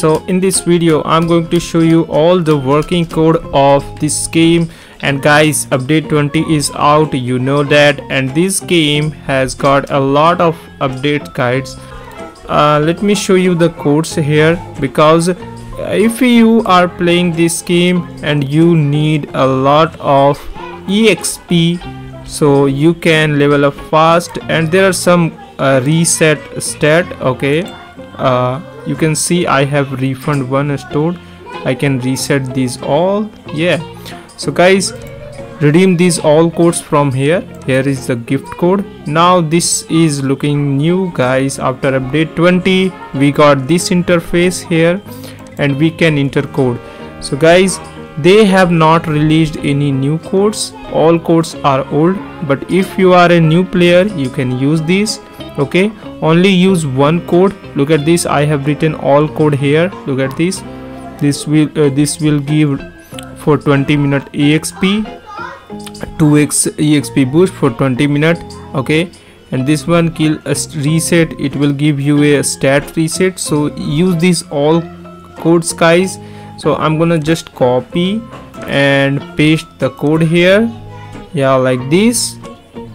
so in this video i'm going to show you all the working code of this game and guys update 20 is out you know that. And this game has got a lot of update guides. Uh, let me show you the codes here because if you are playing this game and you need a lot of exp so you can level up fast. And there are some uh, reset stat okay? Uh, you can see I have refund one stored. I can reset these all. Yeah. So guys redeem these all codes from here. Here is the gift code. Now this is looking new guys. After update 20 we got this interface here and we can enter code so guys they have not released any new codes. All codes are old. But if you are a new player you can use these. Okay only use one code. Look at this. I have written all code here. Look at this. This will uh, this will give for 20 minute exp 2x exp boost for 20 minute okay? And this one kill a reset. It will give you a stat reset. So use these all codes guys so i'm gonna just copy and paste the code here. Yeah like this.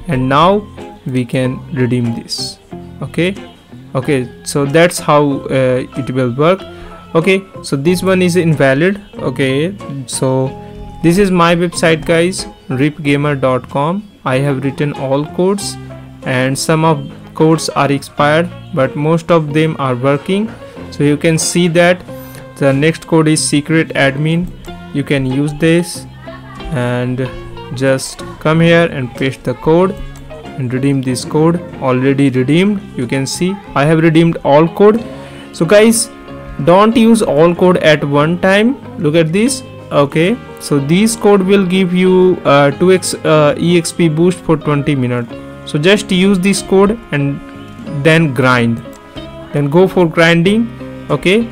And now we can redeem this okay? Okay so that's how uh, it will work. Okay so this one is invalid. Okay so this is my website guys ripgamer.com i have written all codes and some of codes are expired but most of them are working. So you can see that the next code is secret admin. You can use this and just come here and paste the code and redeem this code. Already redeemed you can see. I have redeemed all code. So guys don't use all code at one time. Look at this. Okay. So this code will give you uh, 2x uh, exp boost for 20 minutes. So just use this code and then grind. Then go for grinding. Okay.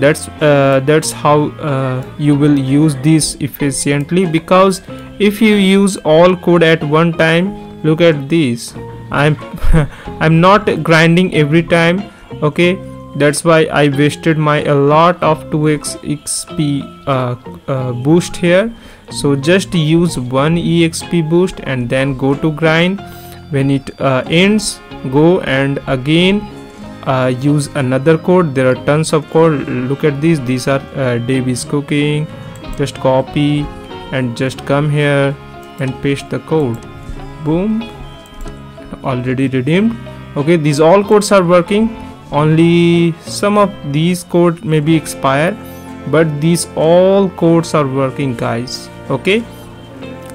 That's uh, that's how uh, you will use this efficiently because if you use all code at one time look at this i'm i'm not grinding every time okay? That's why i wasted my a lot of 2x xp uh, uh, boost here. So just use one exp boost and then go to grind. When it uh, ends go and again uh, use another code. There are tons of code. Look at these. These are uh, Devs cooking. Just copy and just come here and paste the code boom. Already redeemed. Okay these all codes are working. Only some of these code may be expired but these all codes are working guys. Okay?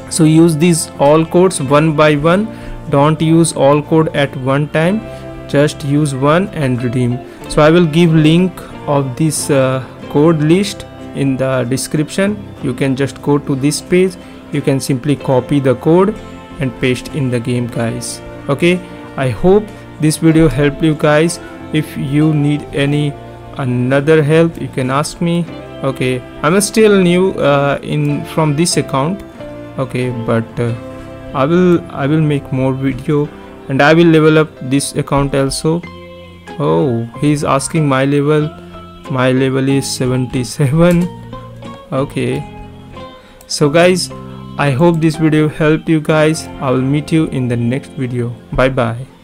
So use these all codes one by one. Don't use all code at one time. Just use one and redeem. So i will give link of this uh, code list in the description. You can just go to this page. You can simply copy the code and paste in the game guys. Okay? I hope this video helped you guys. If you need any another help you can ask me. Okay? I'm still new uh, in from this account. Okay? But uh, i will i will make more video and I will level up this account also. Oh he's asking my level. My level is 77 okay? So guys I hope this video helped you guys. I will meet you in the next video. Bye bye